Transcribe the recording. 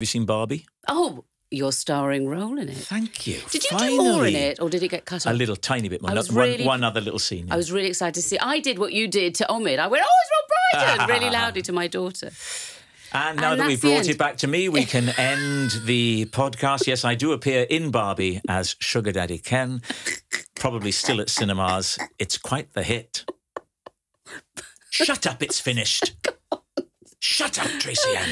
you seen Barbie? Oh, your starring role in it. Thank you. Did you do more in it, or did it get cut off? A little tiny bit more. One- one, other little scene. yeah. I was really excited to see. I did what you did to Omid. I went, "Oh, it's Rob Brydon!" really loudly to my daughter. And now And that we've brought it back to me, we can end the podcast. Yes, I do appear in Barbie as Sugar Daddy Ken, probably still at cinemas. It's quite the hit. Shut up, it's finished. Shut up, Tracy Ann.